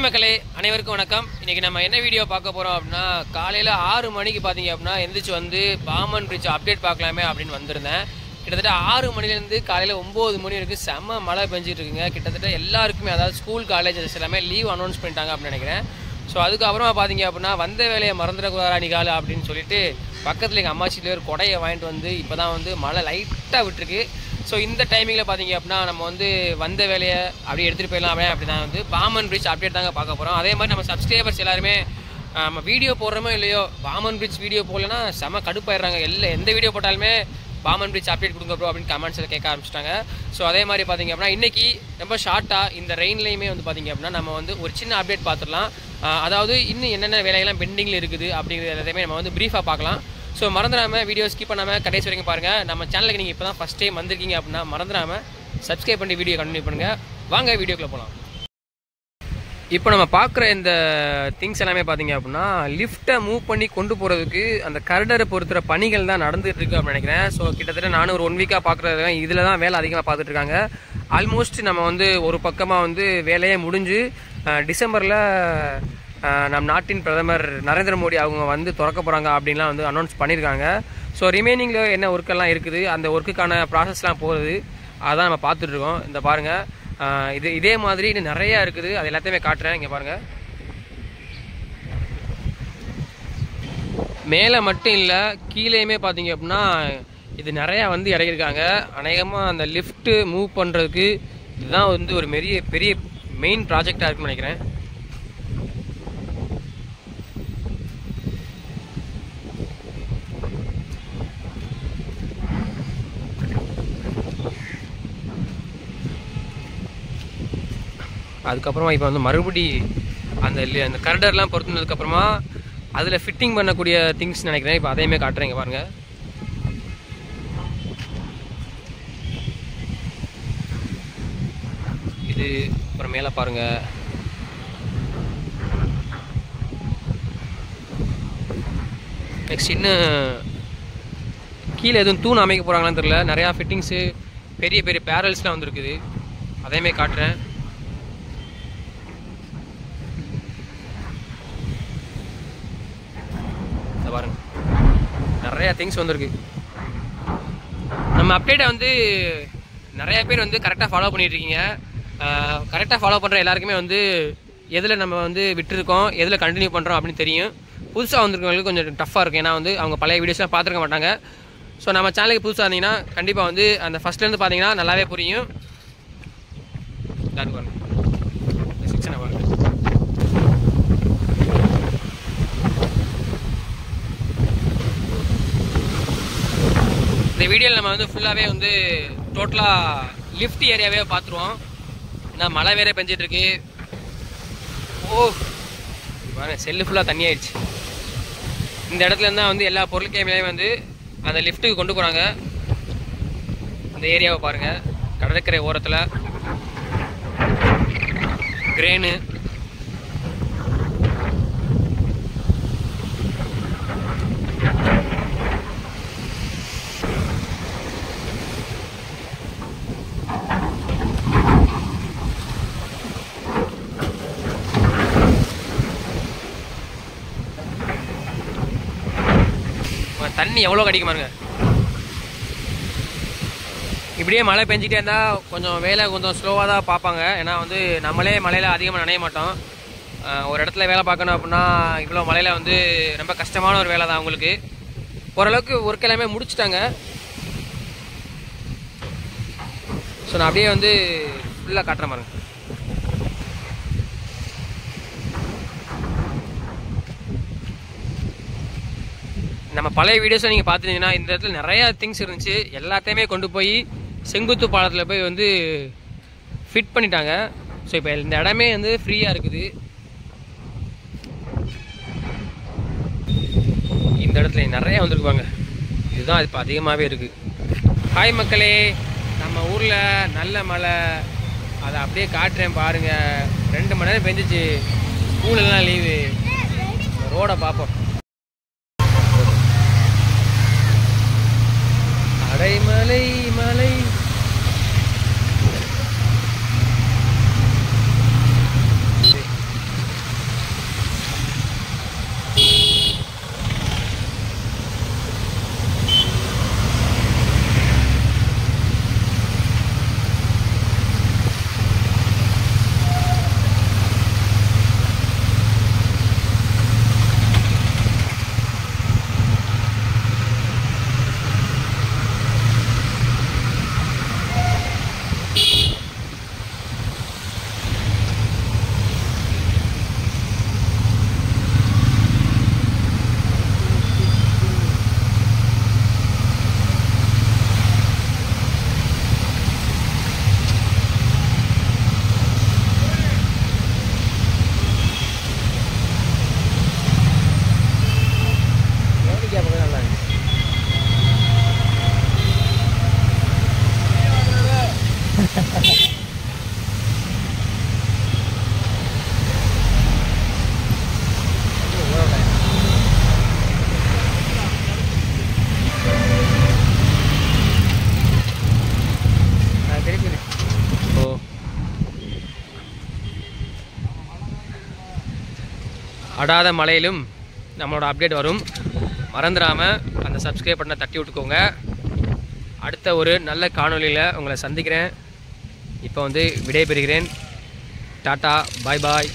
Hi மக்களே அனைவருக்கும் வணக்கம். இன்னைக்கு நம்ம என்ன வீடியோ பார்க்க போகிறோம் அப்படின்னா காலையில் ஆறு மணிக்கு பார்த்தீங்க அப்படின்னா எந்திரிச்சு வந்து பாமன் பிரிட்ஜ் அப்டேட் பார்க்கலாமே அப்படின்னு வந்திருந்தேன். கிட்டத்தட்ட ஆறு மணிலேருந்து காலையில் ஒம்பது மணி வரைக்கும் செம்ம மழை பெஞ்சிட்டு இருக்குங்க. கிட்டத்தட்ட எல்லாருக்குமே அதாவது ஸ்கூல் காலேஜஸ் எல்லாமே லீவ் அனௌன்ஸ் பண்ணிட்டாங்க அப்படின்னு நினைக்கிறேன். ஸோ அதுக்கப்புறமா பார்த்தீங்க அப்படின்னா வந்த வேலையை மறந்துடக்கூடாதா நிகாலு அப்படின்னு சொல்லிட்டு பக்கத்தில் எங்கள் அம்மாச்சியில் ஒரு கொடையை வாங்கிட்டு வந்து இப்போ தான் வந்து மழை லைட்டாக விட்டுருக்கு. ஸோ இந்த டைமிங்கில் பார்த்தீங்க அப்படின்னா நம்ம வந்து வந்த வேலையை அப்படியே எடுத்துகிட்டு போயிடலாம் அப்படியே அப்படி தான் வந்து பாமன் பிரிட்ஜ் அப்டேட் தாங்க பார்க்க போகிறோம் அதே மாதிரி நம்ம சப்ஸ்கிரைபர்ஸ் எல்லாருமே நம்ம வீடியோ போடுறோமோ இல்லையோ பாமன் பிரிட்ஜ் வீடியோ போடலன்னா செம கடுப்பாயிடுறாங்க. எல்லா எந்த வீடியோ போட்டாலுமே பாமன் பிரிட்ஜ் அப்டேட் கொடுங்க ப்ரோ அப்படின்னு கமெண்ட்ஸில் கேட்க ஆரம்பிச்சிட்டாங்க. ஸோ அதே மாதிரி பார்த்தீங்க அப்படின்னா இன்றைக்கி ரொம்ப ஷார்ட்டாக இந்த ரெயின்லேயுமே வந்து பார்த்தீங்க அப்படின்னா நம்ம வந்து ஒரு சின்ன அப்டேட் பார்த்துடலாம். அதாவது இன்னும் என்னென்ன வேலையெல்லாம் பெண்டிங்கில் இருக்குது அப்படிங்கிறது எல்லாத்தையுமே நம்ம வந்து ப்ரீஃபாக பார்க்கலாம். ஸோ மறந்துடாமல் வீடியோ ஸ்கிப் பண்ணாமல் கடைசி வரைக்கும் பாருங்கள் நம்ம சேனலுக்கு நீங்கள் இப்போ தான் ஃபஸ்ட் டைம் வந்திருக்கீங்க அப்படின்னா மறந்துடாமல் சப்ஸ்கிரைப் பண்ணி வீடியோ கண்டினியூ பண்ணுங்கள் வாங்க வீடியோக்குள்ளே போகலாம் இப்போ நம்ம பார்க்குற இந்த திங்ஸ் எல்லாமே பார்த்தீங்க அப்படின்னா லிஃப்ட்டை மூவ் பண்ணி கொண்டு போகிறதுக்கு அந்த கரடரை பொறுத்துற பணிகள் தான் நடந்துகிட்டு இருக்கு அப்படின்னு நினைக்கிறேன். ஸோ கிட்டத்தட்ட நானும் ஒரு ஒன் வீக்காக பார்க்குறது இதில் தான் வேலை அதிகமாக பார்த்துட்டு இருக்காங்க. ஆல்மோஸ்ட் நம்ம வந்து ஒரு பக்கமாக வந்து வேலையே முடிஞ்சு டிசம்பரில் நம் நாட்டின் பிரதமர் நரேந்திர மோடி அவங்க வந்து திறக்க போகிறாங்க அப்படின்லாம் வந்து அனௌன்ஸ் பண்ணியிருக்காங்க. ஸோ ரிமைனிங்கில் என்ன ஒர்க்கெல்லாம் இருக்குது? அந்த ஒர்க்குக்கான ப்ராசஸ்லாம் போகுது. அதான் நம்ம பார்த்துட்ருக்கோம். இந்த பாருங்கள் இது இதே மாதிரி இன்னும் நிறையா இருக்குது. அது எல்லாத்தையுமே காட்டுறேன். இங்கே பாருங்கள் மேலே மட்டும் இல்லை கீழேயுமே பார்த்தீங்க அப்படின்னா இது நிறையா வந்து இறங்கியிருக்காங்க. அநேகமாக அந்த லிஃப்ட்டு மூவ் பண்ணுறதுக்கு இதுதான் வந்து ஒரு பெரிய பெரிய மெயின் ப்ராஜெக்டாக இருக்குன்னு நினைக்கிறேன். அதுக்கப்புறமா இப்போ வந்து மறுபடி அந்த அந்த கரடர்லாம் பொருத்தினதுக்கப்புறமா அதில் ஃபிட்டிங் பண்ணக்கூடிய திங்ஸ் நினைக்கிறேன். இப்போ அதையுமே காட்டுறேங்க பாருங்க. இது அப்புறம் மேலே பாருங்க. நெக்ஸ்ட் இன்னும் கீழே எதுவும் தூண் அமைக்க போகிறாங்களான்னு தெரியல. நிறையா ஃபிட்டிங்ஸு பெரிய பெரிய பேரல்ஸ்லாம் வந்துருக்குது. அதையுமே காட்டுறேன். இதை பாருங்க. நிறைய திங்ஸ் வந்திருக்கு. நம்ம அப்டேட்டை வந்து நிறைய பேர் வந்து கரெக்டாக ஃபாலோ பண்ணிட்டு இருக்கீங்க கரெக்டாக ஃபாலோ பண்ணுற எல்லாருக்குமே வந்து எதில் நம்ம வந்து விட்டுருக்கோம் எதில் கண்டினியூ பண்ணுறோம் அப்படின்னு தெரியும். புதுசாக வந்திருக்கவங்களுக்கு கொஞ்சம் டஃப்பாக இருக்கும். ஏன்னா வந்து அவங்க பழைய வீடியோஸ்லாம் பார்த்துருக்க மாட்டாங்க. ஸோ நம்ம சேனலுக்கு புதுசாக இருந்தீங்கன்னா கண்டிப்பாக வந்து அந்த ஃபஸ்ட்லேருந்து பார்த்தீங்கன்னா நல்லாவே புரியும் இதாரு பாருங்க செக்ஷனை பாருங்க இந்த வீடியோவில் நம்ம வந்து ஃபுல்லாகவே வந்து டோட்டலாக லிஃப்ட் ஏரியாவே பார்த்துருவோம் ஏன்னா மழை வேற பெஞ்சிட்ருக்கு. ஓ பாருங்க செல்லு ஃபுல்லாக தண்ணி ஆயிடுச்சு. இந்த இடத்துல இருந்தால் வந்து எல்லா பொருட்களுமே வந்து அந்த லிஃப்ட்டுக்கு கொண்டு போகிறாங்க இந்த ஏரியாவை பாருங்கள் கடற்கரை ஓரத்தில். கிரேனு தண்ணி எவ்வளோ கடிக்கும் பாருங்க. இப்படியே மழை பெஞ்சிட்டே இருந்தால் கொஞ்சம் வேலை கொஞ்சம் ஸ்லோவாக தான் பார்ப்பாங்க. ஏன்னா வந்து நம்மளே மழையில் அதிகமாக நனைய மாட்டோம். ஒரு இடத்துல வேலை பார்க்கணும் அப்படின்னா இவ்வளோ மழையில் வந்து ரொம்ப கஷ்டமான ஒரு வேலை தான் அவங்களுக்கு. ஓரளவுக்கு ஒர்க் எல்லாமே முடிச்சிட்டாங்க. ஸோ நான் அப்படியே வந்து ஃபுல்லாக காட்டுறேன் பாருங்க. நம்ம பழைய வீடியோஸை நீங்கள் பார்த்துருந்தீங்கன்னா இந்த இடத்துல நிறையா திங்ஸ் இருந்துச்சு. எல்லாத்தையுமே கொண்டு போய் செங்குத்து பாலத்தில் போய் வந்து ஃபிட் பண்ணிட்டாங்க. ஸோ இப்போ இந்த இடமே வந்து ஃப்ரீயாக இருக்குது. இந்த இடத்துல நிறையா வந்திருக்குவாங்க இதுதான் இப்போ அதிகமாகவே இருக்குது ஹாய் மக்களே நம்ம ஊரில் நல்ல மழை. அதை அப்படியே காட்டுறேன் பாருங்கள் ரெண்டு மணி நேரம் பெஞ்சிச்சு. ஸ்கூலெல்லாம் லீவு ரோடை பார்ப்போம். அடைமலை மலை அடாத மலையிலும் நம்மளோட அப்டேட் வரும். மறந்துடாமல் அந்த சப்ஸ்கிரைப் பண்ண தட்டி விட்டுக்கோங்க. அடுத்த ஒரு நல்ல காணொலியில் உங்களை சந்திக்கிறேன். இப்போ வந்து விடைபெறுகிறேன். டாட்டா பாய் பாய்